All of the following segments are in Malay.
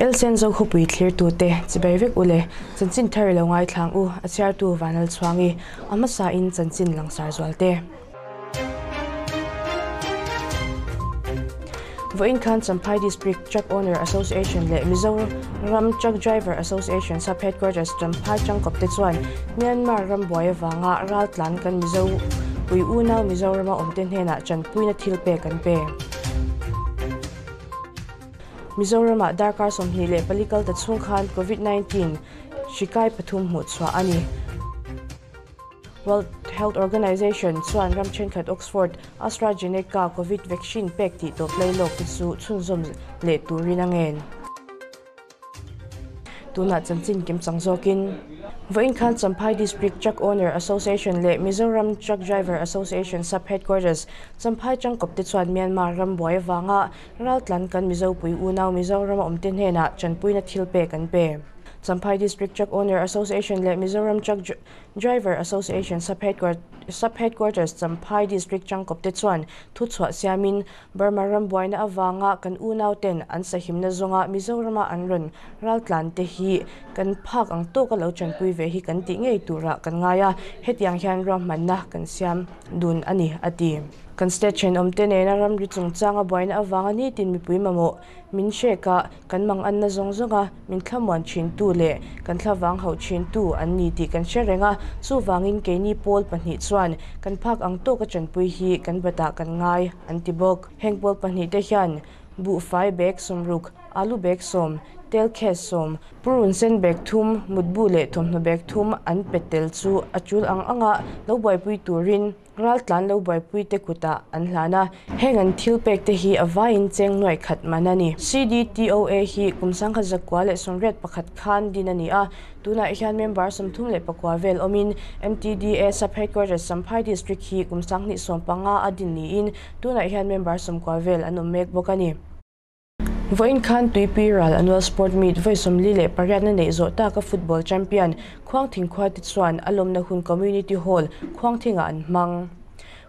el sen zo khu pui thlir tu te chibai vek ule chanchin thar lo ngai thlang u achar tu vanal chwangi ama sa in chanchin langsar zwal te. Voin Khan Champai District Truck Owner Association le Mizoram Truck Driver Association sub headquarters Champai Changkop te chuan, Myanmar ram boya wanga ral tlan kan Mizo pui una Mizoram om ten hena chan puina thil pe kan pe. Mizoram a darkar som hi le palikal ta chung khan COVID-19 shikai pathum mu chwa ani. World Health Organization chuan ram chen khat Oxford AstraZeneca COVID vaccine pek ti to play lok chu zom le turin angen tuna chamchin kim changzokin Voin Khan Sampai District Truck Owner Association le Mizoram Truck Driver Association sub headquarters Sampai Changkop ti chuan Myanmar ram boy wanga ral tlan kan mizo pui unau Mizoram omtin hena chanpui na thilpe kan pe Sampay District Truck Owner Association และ Mizoram Truck Driver Association Sub-Headquarters Sampay District Changkop Tetsuan Tutswa Siamin Burma Rambuay na Avanga kan unaw ten an sa himna zonga Mizorama anron Raltlan tehi kan pak ang to kalaw chan puive hi kan ti ngay tura kan ngaya het yang hian ram man na kan siam dun ani ati. Kan station om te nena ram ri chung changa boina awanga ni tin mi pui mamo min she ka kan mang an na zong zonga min thlamwan chin tu le kan thlawang ho chin tu an ni ti kan sherenga chu wangin ke ni pol pahni chuan kan phak ang to ka chan pui hi kan bata kan ngai an ti bok heng pol pahni te hian bu fai bek somruk alu bag som tel khe som purun sen bag thum mutbu le thomna bag thum an petel chu achul ang anga lo bai pui turin ral tlan lo bai pui te kuta an hlana heng an thil pek te hi avain cheng noi khat manani. Cdtoa hi kumsang kha zakwa le somret pakhat khan dinani a tuna hian member som thum le pakwa vel omin mtda sub headquarters samphai district hi kumsang ni som panga adin ni in tuna hian member som kwa vel anom mek bokani. Voin Khan Tui Piral Annual Sport Meet Voi Som Lile Pariat na nei zo ta ka football champion Khuang Thing Khwa Ti Chuan alom na hun community hall Khuang Thing an mang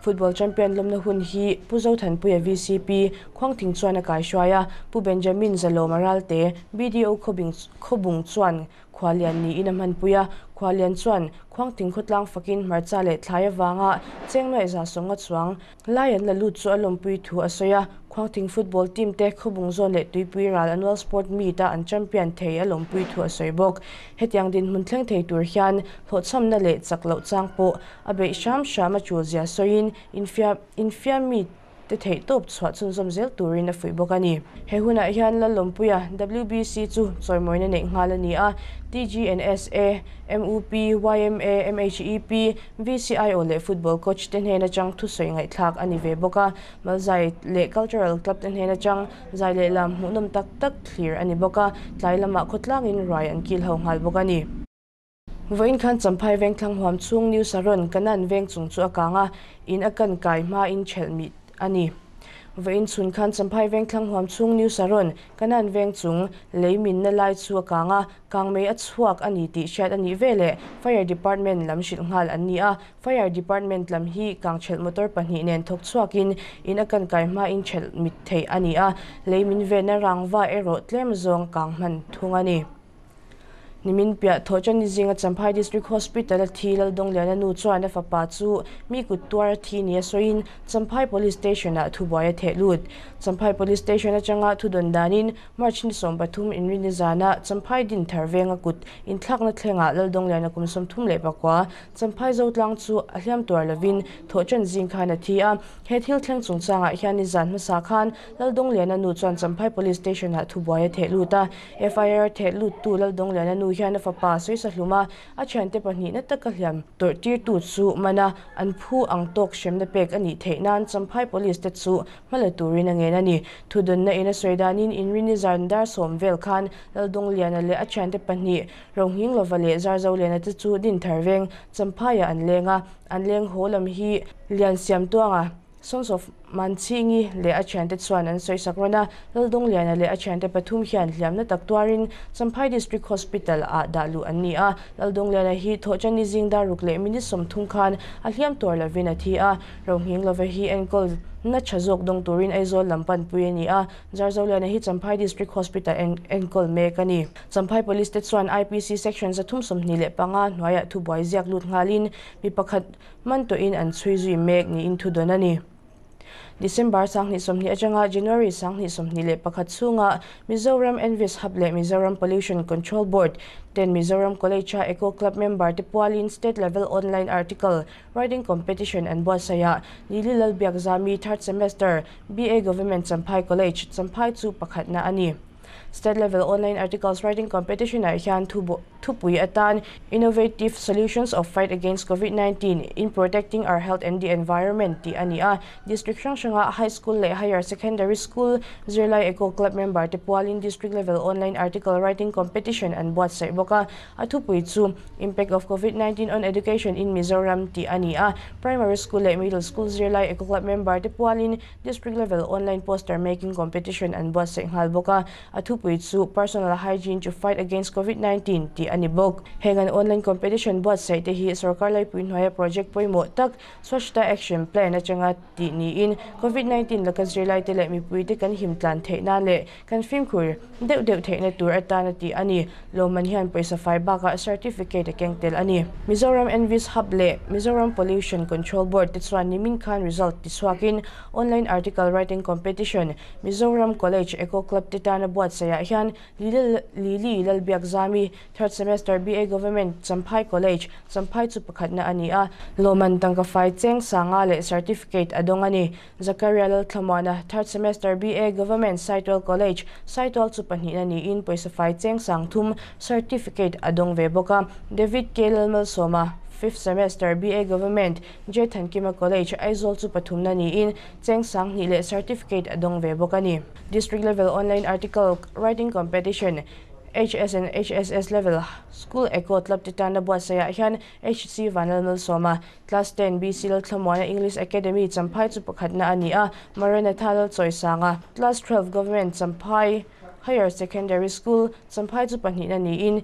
football champion lom na hun hi puzo than puya VCP Khuang Thing Chuan a kai shwaya pu Benjamin Zalo Maral te BDO khobing khobung chuan khwalian ni ina man puya khwalian chuan khwang ting khutlang fakin marcha le thlaya wanga chengnoi za songa chuang lion la lut chu alom pui thu asoya khwang ting football team te khobung zone le tuipui ral annual sport meet ta an champion thei alom pui thu asoi bok hetiang din mun thleng thei tur hian thot sam na le chaklo changpo abe sham shama chu zia soin infia infia meet te thei top chhuat chun som zel turin a fui bok ani. He huna ah hian la lompuya WBC chu choimoina nei ngal ani a. TGNSA MUP YMA MHEP VCIO lệ football coach ten hena chang thu soi ngai thak ani ve boka malzai le cultural club ten hena chang, zai le lam hunom tak tak clear ani boka tlai lama ah khotlang in rai an kil ho ngal boka ni Voin khan champai veng thlang huam chung new saron, kanan veng chung chu akanga in akan kai ma in chelmit ani vein chun khan champhai veng thlang huam chung new saron kanan veng chung leimin na lai chu kanga kang mei a chuak ani ti shat ani vele fire department lam shil ngal ani a fire department lam hi kang chel motor pani nen thok chuakin in akan kai ma in chel mit thei ani a leimin ve na rangwa ero tlem zong kang man thung ani nimin pia thojan zinga champhai district hospital thilal dong lena nu chuan a fapa chu mi ku tuar thi ni soin champhai police station a thu boy the lut champhai police station a changa thu don danin marchin som pathum in rin zana champhai din tharvenga kut in thlak na thlenga lal dong lena kum som thum le pakwa champhai zo tlang chu a hliam tuar lovin thojan zing khana thi a he thil thleng chung changa hian zan ma sa khan lal dong lena nu chuan champhai police station a thu boy the luta fir the lut tu lal dong lena nu hian a fapa soi sa hluma a thian te pahnih na taka hliam tor tir tu chu mana an phu ang tok shem na pek ani theinan champhai police te chu mala turin angen ani thudun na ina soidanin in rini zandar som vel khan laldong liana le a thian te pahnih rohing lovale zarzo lena te chu din tharveng champhaya an lenga an leng holam hi lian siam tuanga sons of man chingi le a chante chuan an soi sakrona laldong liana le a chante pathum hian hliamna taktuarin champhai district hospital a dalu an ni a laldong liana hi thochani jingda rukle mini somthum khan a hliam tor la thi a rohing love hi enkol na chazok dong turin aizol lampan pui ni a zarzo liana hi champhai district hospital en enkol me kani champhai police te chuan ipc section za thum som ni le panga hnuaya thu boy ziak lut ngalin mi pakhat man to in an chui zui mek ni in thu donani December sang ni somni achanga January sang ni somni le pakhat chunga. Mizoram Envis Hable Mizoram Pollution Control Board. Ten Mizoram College Eco Club member te Pualin state level online article writing competition and bosaya Lili Lalbiak Zami third semester BA Government Sampai College Sampai chu pakhat na ani state level online articles writing competition a hian thupui atan innovative solutions of fight against covid-19 in protecting our health and the environment. Ti ania district shanga high school le higher secondary school zirlai eco club member te pualin district level online article writing competition and buat sai boka. Athupui chu impact of covid-19 on education in mizoram. Ti ania primary school le middle school zirlai eco club member te pualin district level online poster making competition and buat sai hal boka with zoo personal hygiene to fight against COVID-19 ti anibog. Hengan online competition bot sa itihi sarkarlay pinhoya project po imo tak swachta action plan na changa ti niin COVID-19 lakas relay tila mi pwede kan himtlan te nale kan film kur deu deu te na tour at na ti ani. Loman hiyan po sa five baka certificate keng tel ani. Mizoram Envis Hable, Mizoram Pollution Control Board titswan ni Min Khan result titswakin online article writing competition Mizoram College Eco Club titana buat sa saya hian lili lalbiak zami third semester BA Government Champhai College Champhai chu pakhat na ani a loman tangka fai cheng sanga le certificate adong ani Zakaria lal thamana third semester BA Government Saitwell College Saitwell chu panhi na ni in poisa fai cheng sang thum certificate adong veboka David Kelal Mal Soma fifth semester BA Government Jethan Kima College Aizol chu pathum na ni in cheng sang le certificate adong ve bokani district level online article writing competition HS and HSS level school eco club titana bua saya hian HC Vanal Mil Soma. Class 10 BC thamwana English Academy champhai chu pakhat na ani a marana thalal choi sanga class 12 government champhai higher secondary school champhai chu panhi na ni in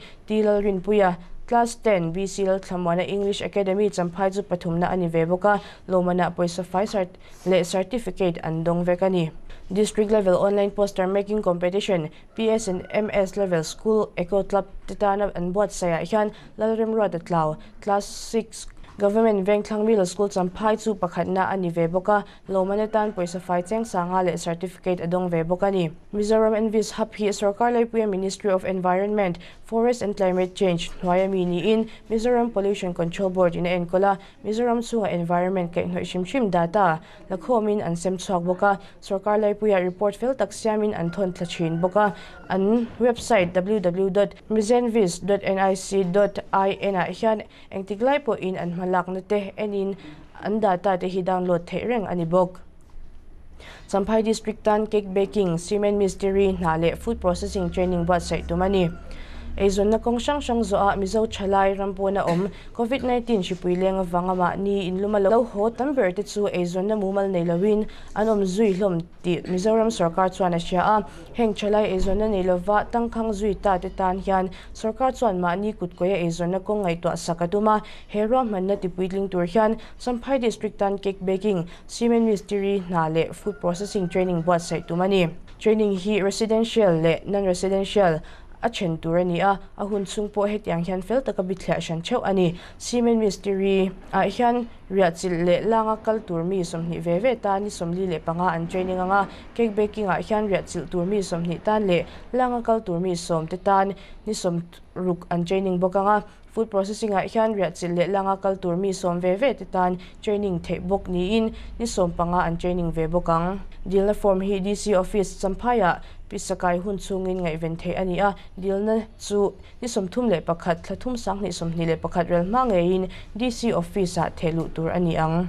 puya Class 10 BCL Thamwana English Academy champhai chu pathumna ani veboka lomana poisa fai cert le certificate andong vekani district level online poster making competition PS and MS level school eco club titana and buat saya hian lalrem ro atlaw class 6 government veng thlang middle school champhai chu pakhat na ani ve boka lomane tan poisa fai cheng sanga le certificate adong ve boka ni mizoram envis hap hi sarkar lai puya ministry of environment Forest and Climate Change, Noyaminiin, Mizoram Pollution Control Board in Enkola, Mizoram Suha Environment kay Shimshim Data, Lakomin and Sem Boka, Sorkar Laipuya Report Phil Taksiamin and Ton Tlachin Boka, and website www.mizenvis.nic.in and ang tiglay po in and malak na teh enin ang data te hidownload te reng anibok. Districtan Cake Baking, Cement Mystery, Nale Food Processing Training Website Tumani. Aizon na kong siyang siyang zoa mizo chalai rampo na om. COVID-19 sipui leng vanga ma ni in lumalaw ho tamber titsu aizon na mumal nailawin anom zui lom ti Mizoram Sarkar chuan na siya a. Heng chalay aizon na nailawa tangkang zui ta titan hian. Sarkar chuan ma ni kutkoya aizon na kong ngay to sakaduma hero man na tipuitling tur hian. Sampai District Tan Cake Baking. Cement Mystery Nale Food Processing Training Board sa itumani. Training hi residential le, non-residential. a chen tur ani a a hun chung pawh hetiang hian fel taka bithleh shan theuh ani. Cement mystery a hian ria chil le langa kal tur mi som ni ve ve ta ni som li le panga an training anga cake baking a hian ria chil tur mi som ni tan le langa kal tur mi som te tan ni som ruk an training bokanga food processing a hian ria chil le langa kal tur mi som ve ve te tan training the bok ni in ni som panga an training ve bokang ang. Dilna form hi dc office champhaia pisakai hun chungin ngai ven the ani a dilna chu ni somthum le pakhat thlathum sang ni somni le pakhat rel ma nge in dc office a thelu tur ani ang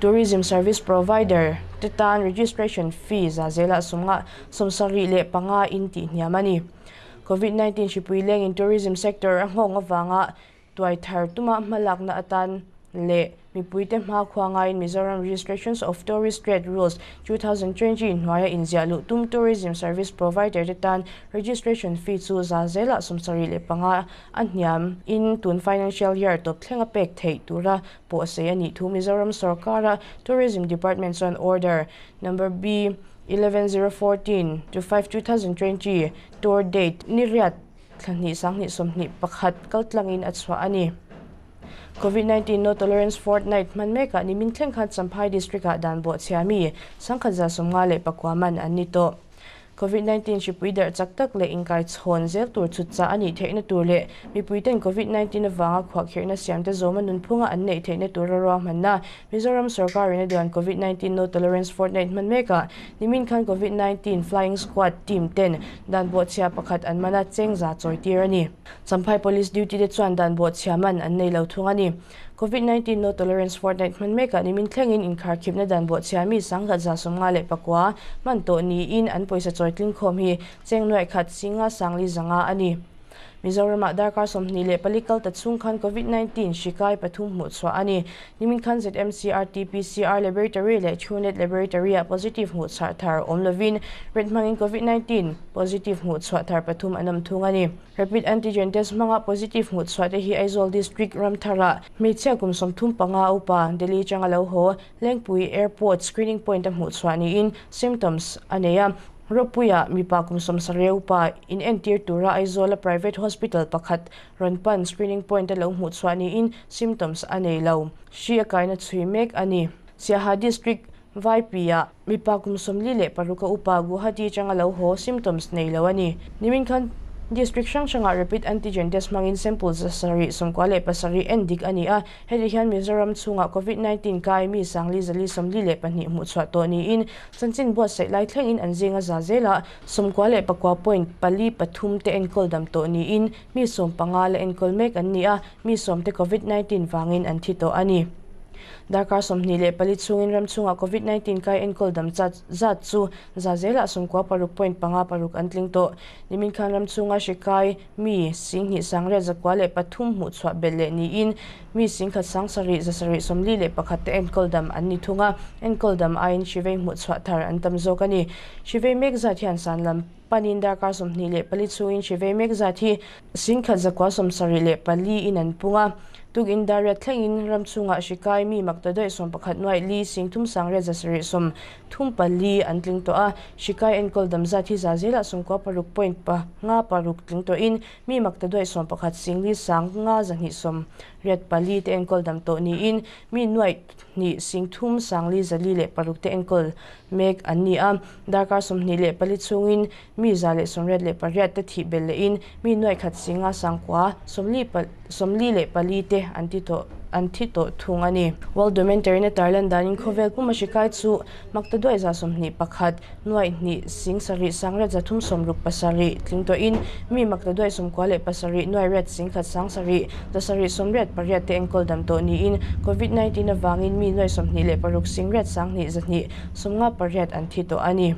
tourism service provider titan registration fees a zela sunga somsari le panga inti nyamani covid-19 shipui leng in tourism sector ang hong awanga tuai thar tuma malak na atan le mipuite ma khwanga in Mizoram registrations of tourist trade rules 2020 nwaya inzia lu tum tourism service provider tan registration fee chu za zela sumsari le panga anyam in tun financial year to thlenga pek thei tura po se ani thu Mizoram sarkara tourism department on order number b 11014 to 5 2020 tour date niriat thani sangni somni pakhat kaltlangin at swa ani COVID-19 no tolerance fortnight man meka ni min thleng khat samphai district a dan bo chiami. Sangkhaza somnga le pakwaman an nito COVID-19 chỉ bùi đợt chắc tắc lệ in cái chôn dễ tuổi chút ra anh ý thế nè tuổi lệ mi bùi tên COVID-19 nè vang khoa khởi nè xem tế zoom nôn phung anh nè thế nè tuổi ra rong hẳn nà Mizoram Sarkar nè đoàn COVID-19 no tolerance fortnight man mê cả nimin khan COVID-19 flying squad team 10 đàn bộ chia pakhat anh mana chêng giá choi tier anh Sampai police duty để chọn đàn bộ chia man anh nè lâu thung anh COVID-19 no tolerance fortnight man meka ni min thlengin in khar khip na dan bo chiami sangha za somnga le pakwa man to ni in an poisa choitling khom hi cheng noi khat singa sangli zanga ani Mizoram darkar somni le palikal tatsung khan COVID-19 shikai pathum mu chwa ani. Nimin khan ZMCR TPCR laboratory le Chunet laboratory a positive mu chha thar omlovin redmangin COVID-19 positive mu chwa thar pathum anam thungani rapid antigen test manga positive mu chwa te hi Aizol district ramthara mechia kum somthum panga upa. Delhi changalo ho lengpui airport screening point mu chwa ni in symptoms aneya ropuya mipa kumsom sareupa in entir tura, aizola private hospital, pakhat ranpan screening point alo hmuchwani in symptoms anei lo shia kaina chuimek ani siaha district, vaipia mipa kumsom lile paruka upa guhati changalo ho symptoms nei lo ani nimin khan district sang sanga rapid antigen test mangin samples sari somkwale pasari endik ani a. Heli hian mizoram chunga covid 19 kai mi sangli zali somli le pani mu chwa to ni in. Chanchin bo se lai thleng in anjinga za zela. Somkwale pakwa point pali pathum te enkol dam to ni in. Mi som pangal enkol mek an ni a. Mi som te covid 19 wangin an thi to ani Dakar somni le palit sungin ram chunga COVID-19 kai enkol dam chat zat chu za zela sungkwa paruk point panga paruk antling to. Nimin khan ram chunga shikai mi sing hi sangre zakwa le pathum mu chwa bele ni in. Mi sing khat sang sari za sari somli le pakhat enkol dam an ni thunga. Enkol dam ain shivei mu chwa thar antam zokani shivei mek za thian san lam panin Dakar somni le palit sungin shivei mek za thi. Sing khat zakwa som sari le pali in an punga tuk in darat thleng in ram chunga shikai mi makta doi som pakhat noi li sing thum sang re ja som thum pa li an tling to a. Shikai en kol dam za thi za zela som ko paruk point pa nga paruk tling to in. Mi makta doi som pakhat sing li sang nga zani som. Red pa li te en kol dam to ni in. Mi noi ni singthum sangli zali le parukte ankle. Mek ani am darkar somni le pali chungin mi zale somret le pariat te thi bel le in mi noi khat singa sangkwa somli somli le pali te anti to pali te antito antito thung ani wal documentary na tarlan danin khovel puma shikai chu makta doi za som ni pakhat nuai ni sing sari sangra jathum som ruk pasari tlingto in mi makta doi som kwale pasari nuai red sing khat sang sari da sari som red pariat te engkol dam to ni in covid 19 na wangin mi nuai som ni le paruk sing red sang ni zani somnga pariat antito ani.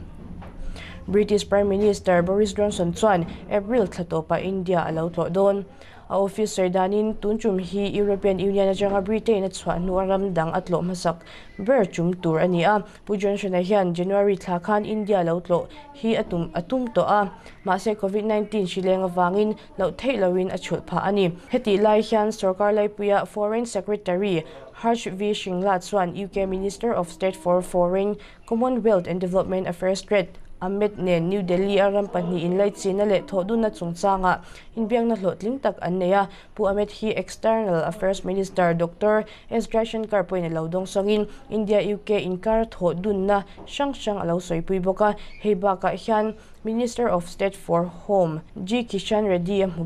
British Prime Minister Boris Johnson chuan April thatopa India alo to don. Officer danin tunchum hi European Union atanga Britain at chwa nuaram dang atlo masak ber chum tur ani a pujon shana hian January thakhan India lotlo hi atum atum to a ma se COVID-19 shileng awangin lo thei lowin a chul pha ani. Heti lai hian sarkar lai puya foreign secretary Harsh V. Shingla chuan UK Minister of State for Foreign Commonwealth and Development Affairs Trade amit ne New Delhi aram pahni in lai china leh thoduna chungchanga inbiangna hlotling tak an neya pu amit hi external affairs minister dr S. Jaishankar poin lodong sangin. India UK inkar thodunna sang sang alo soipui boka. Heba ka hian Minister of State for Home G. Kishan Reddy a hmu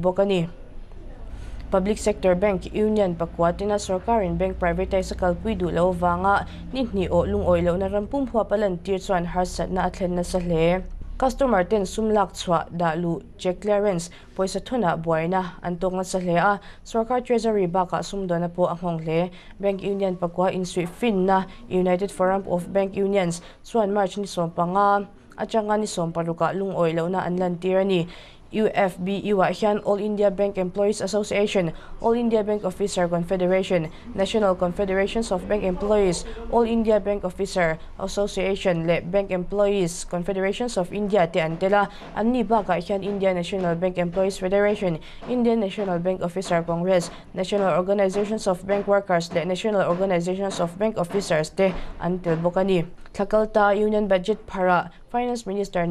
Public Sector Bank Union pakwatina sarkarin bank privatize kalpui du lo wanga ni ni o lung oi lo na rampum phwa palan tir chuan har sat na athlen na sa hle. Customer ten sumlak chwa da lu check clearance poisa thuna boina antok na sa hle a sarkar treasury baka sumdona po ahong hle bank union pakwa in sui fin na united forum of bank unions chuan march ni som panga achanga ni som paruka lung oi lo na anlan tirani UFB iwa All India Bank Employees Association, All India Bank Officer Confederation, National Confederations of Bank Employees, All India Bank Officer Association le Bank Employees Confederations of India te antela anni ba ka hian India National Bank Employees Federation, Indian National Bank Officer Congress, National Organizations of Bank Workers le National Organizations of Bank Officers te antel bokani. Thakalta Union Budget para Finance Minister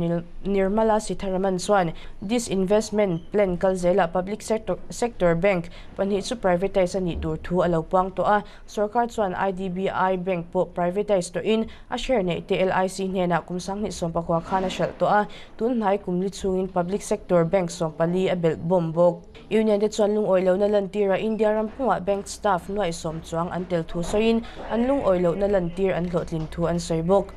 Nirmala Sitharaman Swan. Disinvestment plan kalzela public sector sector bank panhi su privatize Ni tur thu Alopang to a Sorkar Swan IDBI bank po privatize to in. A share ne TLIC ne na kumsang ni som Kwa khana shal to a tun nai kumli chungin public sector bank som pali a bel bombok union de chuan lung oilo na lantira india rampunga bank staff noi som chuang antel thu soin. An lung oilo na lantir an hlotlin thu an soibok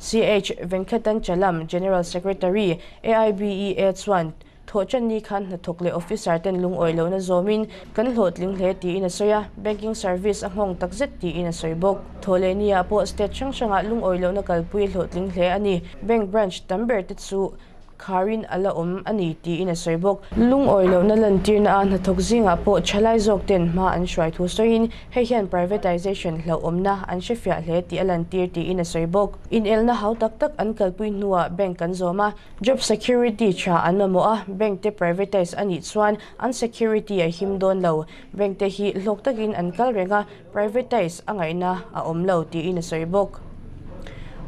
CH Venkatan Chalam, General Secretary, aibe Chuan, tho chan ni khan na thokle officer ten lung oilo na zomin kan hlot ling hle ti in soya banking service a hong takzet ti in soibok thole ni po state chang changa lung oilo na kalpui hlot ling hle ani bank branch tamber te chu Karin ala um ani ti ina soibok, lung oilo na lantir na an thok zinga po, chalai jok ten, ma an shwai thu soin he hian privatization, lo um na, an shefia hle, ti alantir ti ina soibok. In el na hau tak tak, an kalpui nuwa bank kan zoma job security cha an mo a, bank te privatize ani chuan an security a him don lo. Bank te hi lok takin an kal renga privatize angai na, a om lo ti ina soibok.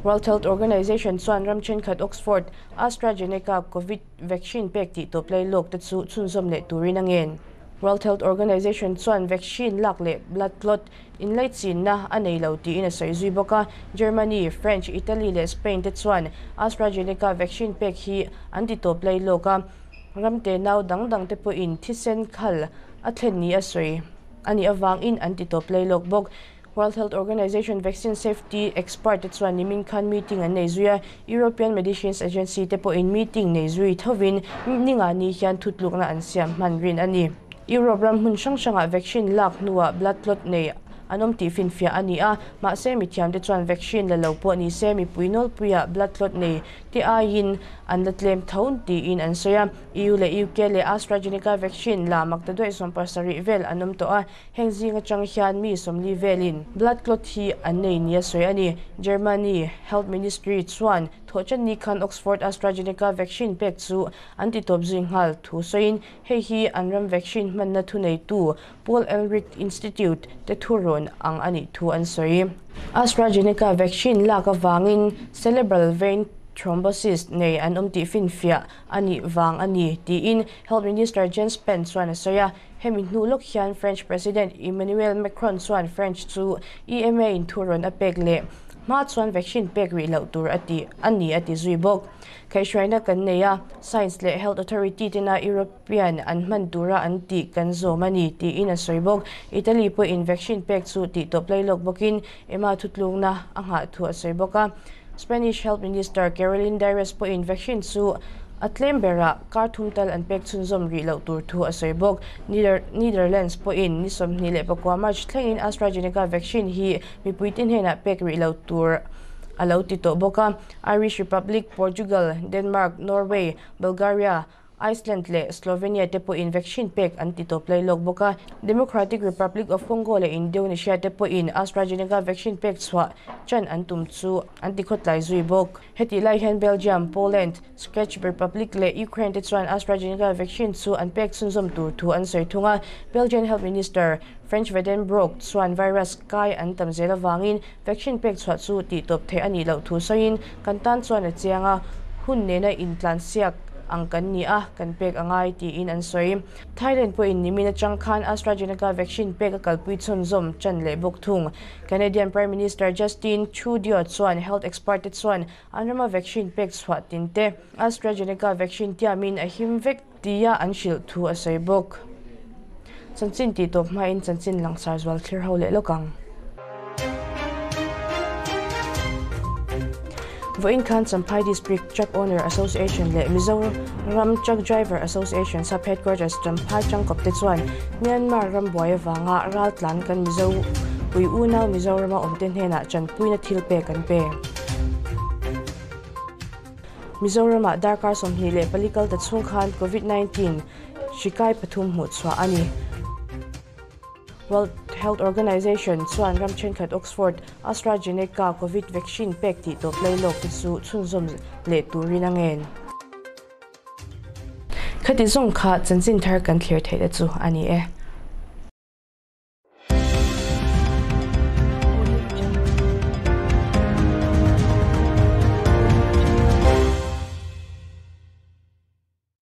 World Health Organization Swan Ramchen Khat Oxford AstraZeneca COVID vaccine pek ti to play lok te chu chun zom le turin angen World Health Organization Swan vaccine lak le blood clot in late sin na anei lo ti in a sai zui boka. Germany, French, Italy le Spain te chuan AstraZeneca vaccine pek hi anti to play loka ramte nau dang dang te po in thisen khal a thlen ni a asoi ani awang in anti to play lok bok. World Health Organization vaccine safety expert at Swan Niming Khan meeting an Nigeria European Medicines Agency te po in meeting Nigeria thovin ninga ni hian thutluk na ani. Europe vaccine lak nuwa blood clot nei anom ti fin fia ani a. Ma se mi thiam chuan vaccine la lo po ni se mi puinol puya blood clot nei ti a yin an la tlem thon ti in an soya eu le uk le astrazeneca vaccine la mak ta doi som pasari vel anom to a. Hengzi nga chang hian mi som li velin blood clot hi an nei ni soya ani. Germany health ministry chuan thochan ni khan oxford astrazeneca vaccine pek chu anti top jing hal thu soin. He hi anram vaccine man na thu nei tu. Paul elric institute te thuron ang ani thu an soi. Astrazeneca vaccine la ka wangin cerebral vein thrombosis nei an um ti fin ani wang ani ti health minister Jens Spence chuan soya. Hemi hnu lok hian french president emmanuel macron chuan french chu ema in thuron a pek le ma chuan vaccine pek ri lo tur ati ani ati zui bok. Kai shraina kan neya science le health authority tina european an man tura an ti kan zo mani ti in a soibok italy po in vaccine pek chu ti top lai lok bokin ema thutlung na anga thu a soiboka Spanish Health Minister Caroline Dires po in vaccine su at lembera karthumtal an pek chunzom ri lo tur thu asoibok Nether Netherlands po in nisom nile pakwa march thlengin AstraZeneca vaccine hi mi puitin hena pek ri lo tur alo tito boka Irish Republic Portugal Denmark Norway Bulgaria Iceland le Slovenia te po in vaccine pek anti to play log boka Democratic Republic of Congo le Indonesia te po in AstraZeneca vaccine pek chwa chan antum chu anti khot lai zui bok. Heti lai hen Belgium Poland Czech Republic le Ukraine te chuan AstraZeneca vaccine chu an pek chun zom tur thu an soi thunga. Belgian Health Minister French Vedenbroek chuan virus kai an tam zela wangin vaccine pek chwa chu ti top the ani lo thu soin. Kan tan chuan a chianga hun ne na in tlan siak ang kan ni a kan pek angai ti in an soi Thailand po in nimi na changkhan AstraZeneca vaccine pek kalpui chun zom chan le buk thung Canadian Prime Minister Justin Trudeau chuan health expert chuan anrama vaccine pek chwa tinte AstraZeneca vaccine tia min a him vek tia an shil thu a soi buk chanchin ti top ma in chanchin langsar zwal clear ho le lokang Voin Khan Sampai District Truck Owner Association le Mizoram Truck Driver Association sub headquarters Sampai Changkop Tetsuan Myanmar Ram Boy Vanga Ral Tlan kan Mizo Pui Unaw Mizoram Omten Hena Chan Pui na Thilpe kan pe. Mizoram a darkar somhni le palikal ta khan COVID-19 shikai pathum mu chwa ani. World Health Organization chuan Ramchenkhat Oxford AstraZeneca COVID vaccine pek ti to play lok chu chungzom le turin angen khati zong kha chanchin thar kan thler thei chu ani e.